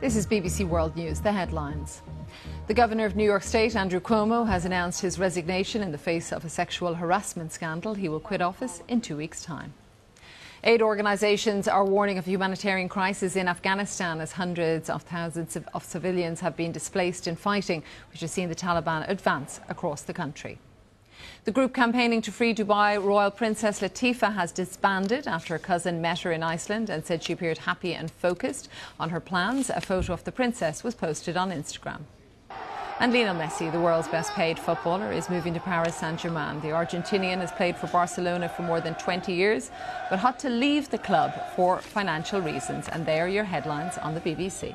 This is BBC World News, the headlines. The governor of New York State, Andrew Cuomo, has announced his resignation in the face of a sexual harassment scandal. He will quit office in two weeks' time. Aid organisations are warning of a humanitarian crisis in Afghanistan as hundreds of thousands of, of civilians have been displaced in fighting, which has seen the Taliban advance across the country. The group campaigning to free Dubai royal princess Latifa has disbanded after her cousin met her in Iceland and said she appeared happy and focused on her plans. A photo of the princess was posted on Instagram. And Lionel Messi, the world's best paid footballer, is moving to Paris Saint Germain. The Argentinian has played for Barcelona for more than 20 years, but had to leave the club for financial reasons. And they are your headlines on the BBC.